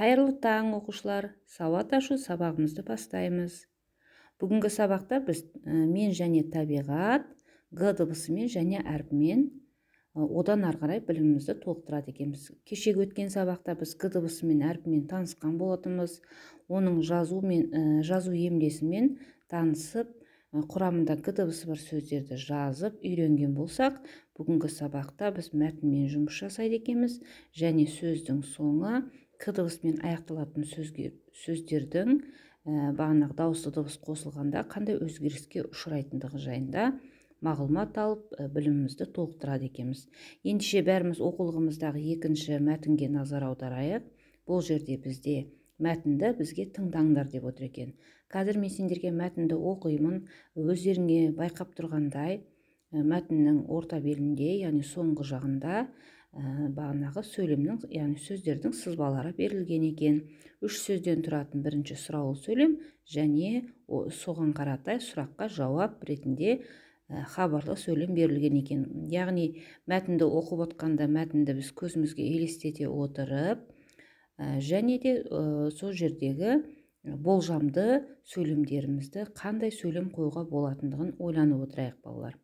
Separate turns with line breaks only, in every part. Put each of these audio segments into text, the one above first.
қайырлы таң оқушылар. Сауат ашу сабағымызды бастаймыз. Бүгінгі сабақта біз мен және табиғат г дыбысымен және әрпімен одан ары қарай білімімізді толықтырады екенбіз. Кешегі өткен сабақта біз г дыбысымен әрпімен танысқан болатынбыз. Оның жазу мен жазу емлесімен танысып құрамында г дыбысы бар сөздерді жазып үйренген болсақ бүгінгі сабақта біз мәтінмен жұмыс жасайды екенбіз және сөздің соңы к дыбысымен аяқталатын сөзге сөздердің ә, бағанағы дауысты дыбыс қосылғанда қандай өзгеріске ұшырайтындығы жайында мағлұмат алып ә, білімімізді толықтырады екенбіз. Ендеше бәріміз оқулығымыздағы екінші мәтінге назар аударайық. Бұл жерде бізде мәтінді бізге тыңдаңдар деп отыр екен. Қазір мен сендерге мәтінді оқимын. Өздеріңе байқап тұрғандай мәтіннің орта белінде яғни соңғы жағында бағанағы сөйлемнің яғни сөздердің сызбалары берілген екен. Үш сөзден тұратын бірінші сұраулы сөйлем және соған қаратай сұраққа жауап ретінде ә, хабарлы сөйлем берілген екен. Яғни мәтінді оқып отқанда мәтінді біз көзімізге елестете отырып ә, және де сол жердегі болжамды сөйлемдерімізді қандай сөйлем қоюға болатындығын ойланып отырайық балалар.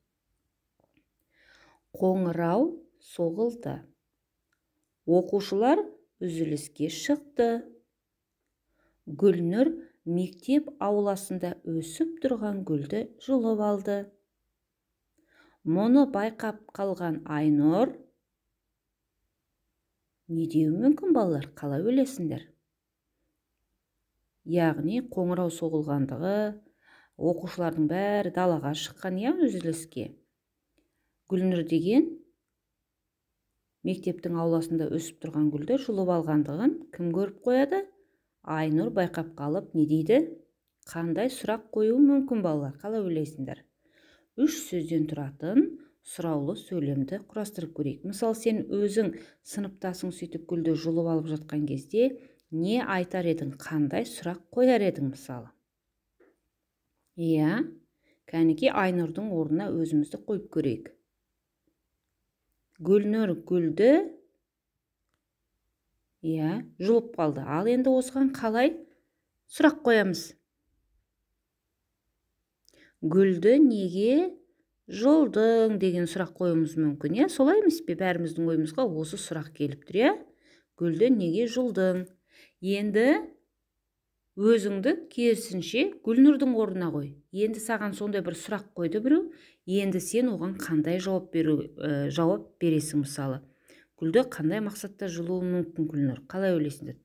Қоңырау соғылды. Оқушылар үзіліске шықты. Гүлнұр мектеп ауласында өсіп тұрған гүлді жұлып алды. Мұны байқап қалған айнұр не деуі мүмкін балалар қалай ойлайсыңдар яғни қоңырау соғылғандығы оқушылардың бәрі далаға шыққан иә үзіліске. Гүлнұр деген мектептің ауласында өсіп тұрған гүлді жұлып алғандығын кім көріп қояды? Айнұр байқап қалып не дейді? Қандай сұрақ қоюы мүмкін балалар қалай ойлайсыңдар? Үш сөзден тұратын сұраулы сөйлемді құрастырып көрейік. Мысалы сен өзің сыныптасың сөйтіп гүлді жұлып алып жатқан кезде не айтар едің? Қандай сұрақ қояр едің мысалы? Иә кәнекей айнұрдың орнына өзімізді қойып көрейік. Гүлнұр гүлді иә жұлып қалды. Ал енді осыған қалай сұрақ қоямыз. Гүлді неге жұлдың деген сұрақ қоюымыз мүмкін иә? Солай емес пе? Бәріміздің ойымызға осы сұрақ келіп тұр иә? Гүлді неге жұлдың? Енді өзіңді керісінше гүлнұрдың орнына қой. Енді саған сондай бір сұрақ қойды біреу. Енді сен оған қандай жауап беру ә, жауап бересің мысалы? Гүлді қандай мақсатта жұлуы мүмкін гүлнұр? Қалай ойлайсыңдар?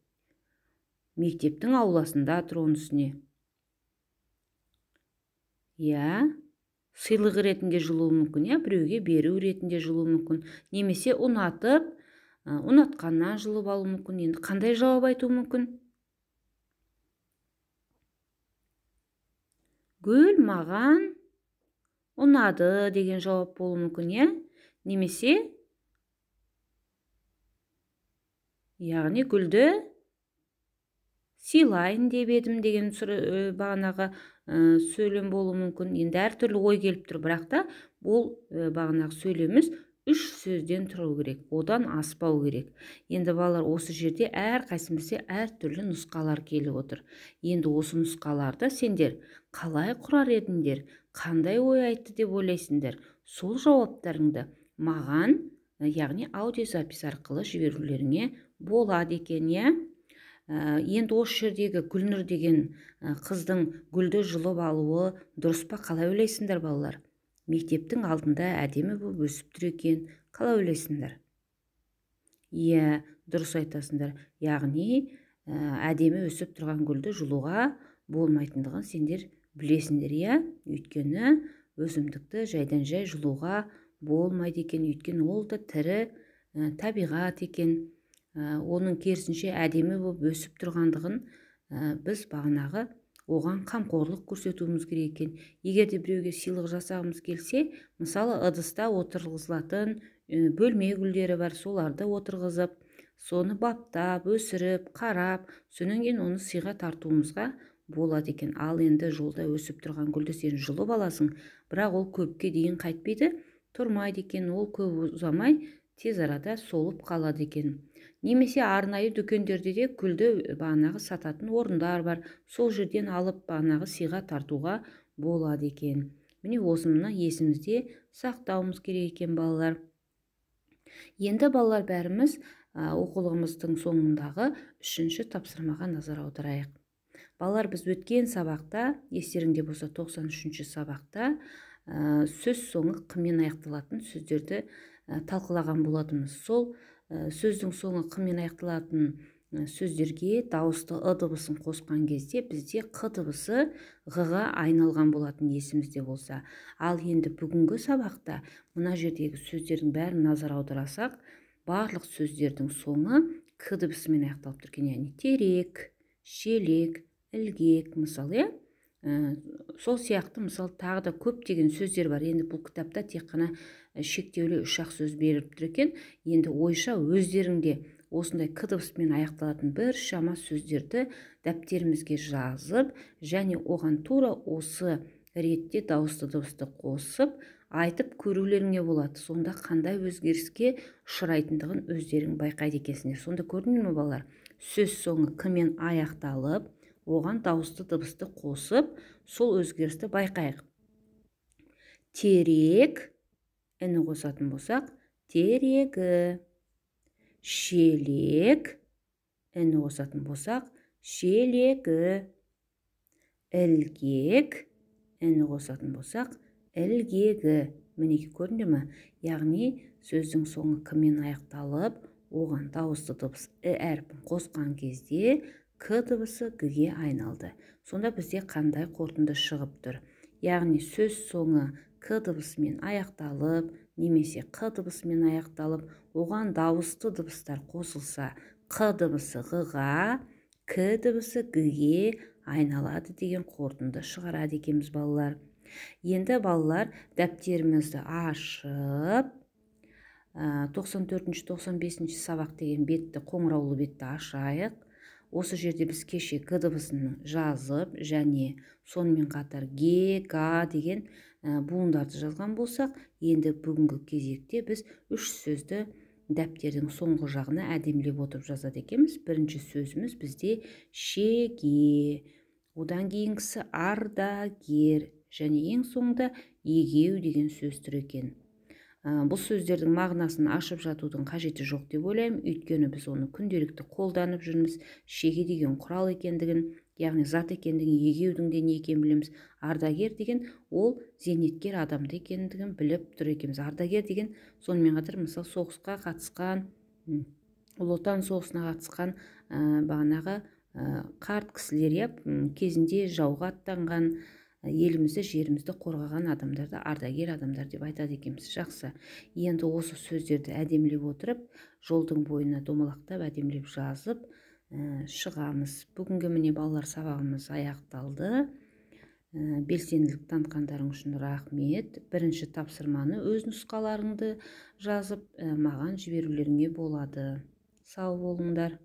Мектептің ауласында тұр оның үстіне иә. Сыйлық ретінде жұлуы мүмкін иә? Біреуге беру ретінде жұлуы мүмкін. Немесе ұнатып ұнатқаннан жұлып алуы мүмкін. Енді қандай жауап айтуы мүмкін? Гүл маған ұнады деген жауап болуы мүмкін иә? Немесе яғни гүлді сыйлайын деп едім деген бағанағы сөйлем болуы мүмкін. Енді әртүрлі ой келіп тұр бірақ та бұл бағанағы сөйлеміміз үш сөзден тұру керек одан аспау керек. Енді балалар осы жерде әрқайсымызде әртүрлі нұсқалар келіп отыр. Енді осы нұсқаларды сендер қалай құрар едіңдер қандай ой айтты деп ойлайсыңдар сол жауаптарыңды маған яғни аудиозапись арқылы жіберулеріңе болады екен иә? Енді осы жердегі гүлнұр деген қыздың гүлді жұлып алуы дұрыс па қалай ойлайсыңдар балалар? Мектептің алдында әдемі болып өсіп тұр екен. Қалай ойлайсыңдар? Иә дұрыс айтасыңдар. Яғни әдемі өсіп тұрған гүлді жұлуға болмайтындығын сендер білесіңдер иә? Өйткені өсімдікті жайдан жай жұлуға болмайды екен. Өйткені ол да тірі ә, табиғат екен. Ә, оның керісінше әдемі болып өсіп тұрғандығын ә, біз бағанағы оған қамқорлық көрсетуіміз керек екен. Егер де біреуге сыйлық жасағымыз келсе мысалы ыдыста отырғызылатын бөлме гүлдері бар соларды отырғызып соны баптап өсіріп қарап содан кейін оны сыйға тартуымызға болады екен. Ал енді жолда өсіп тұрған гүлді сен жұлып аласың бірақ ол көпке дейін қайтпейді тұрмайды екен ол көп ұзамай тез арада солып қалады екен. Немесе арнайы дүкендерде де гүлді бағанағы сататын орындар бар. Сол жерден алып бағанағы сыйға тартуға болады екен. Міне осыны есімізде сақтауымыз керек екен балалар. Енді балалар бәріміз оқулығымыздың соңындағы үшінші тапсырмаға назар аударайық. Балалар біз өткен сабақта естеріңде болса 93-ші сабақта сөз соңы қымен аяқталатын сөздерді талқылаған болатынбыз. Сол сөздің соңы қымен аяқталатын сөздерге дауысты ы дыбысын қосқан кезде бізде қ дыбысы ғ айналған болатын есімізде болса. Ал енді бүгінгі сабақта мына жердегі сөздердің бәрін назар аударасақ барлық сөздердің соңы к дыбысымен аяқталып тұр екен яғни терек шелек ілгек мысалы иә? Ә, сол сияқты мысалы тағы да көптеген сөздер бар. Енді бұл кітапта тек қана шектеулі үш ақ сөз беріліп тұр екен. Енді ойша өздеріңде осындай к дыбыспен аяқталатын біршама сөздерді дәптерімізге жазып және оған тура осы ретте дауысты дыбысты қосып айтып көрулеріңе болады. Сонда қандай өзгеріске ұшырайтындығын өздерің байқайды екенсіңдер. Сонда көрдіңдер ме балалар? Сөз соңы к мен аяқталып оған дауысты дыбысты қосып сол өзгерісті байқайық. Терек іні қосатын болсақ терегі. Шелек іні қосатын болсақ шелегі. Ілгек іні қосатын болсақ ілгегі. Мінекей көрдіңдер ме? Яғни сөздің соңы к мен аяқталып оған дауысты дыбыс і әрпін қосқан кезде к дыбысы ге айналды. Сонда бізде қандай қорытынды шығып тұр? Яғни сөз соңы к дыбысымен аяқталып немесе қ дыбысымен аяқталып оған дауысты дыбыстар қосылса қ дыбысы ға к дыбысы ге айналады деген қорытынды шығарады екенбіз балалар. Енді балалар дәптерімізді ашып тоқсан төртінші тоқсан бесінші сабақ деген бетті қоңыраулы бетті ашайық. Осы жерде біз кеше г дыбысын жазып және сонымен қатар ге га деген буындарды жазған болсақ енді бүгінгі кезекте біз үш сөзді дәптердің соңғы жағына әдемілеп отырып жазады екенбіз. Бірінші сөзіміз бізде шеге одан кейінгісі ардагер және ең соңында егеу деген сөз тұр екен. Бұл сөздердің мағынасын ашып жатудың қажеті жоқ деп ойлаймын. Өйткені біз оны күнделікті қолданып жүрміз. Шеге деген құрал екендігін яғни зат екендігін егеудің де не екенін білеміз. Ардагер деген ол зейнеткер адамды екендігін біліп тұр екенбіз. Ардагер деген сонымен қатар мысалы соғысқа қатысқан ұлы отан соғысына қатысқан ә, бағанағы ә, қарт кісілер иә кезінде жауға аттанған елімізді жерімізді қорғаған адамдарды ардагер адамдар деп айтады екенбіз. Жақсы. Енді осы сөздерді әдемілеп отырып жолдың бойына домалақтап әдемілеп жазып ә, шығамыз. Бүгінгі міне балалар сабағымыз аяқталды. Ә, белсенділік танытқандарың үшін рахмет. Бірінші тапсырманы өз нұсқаларыңды жазып ә, маған жіберулеріңе болады. Сау болыңдар.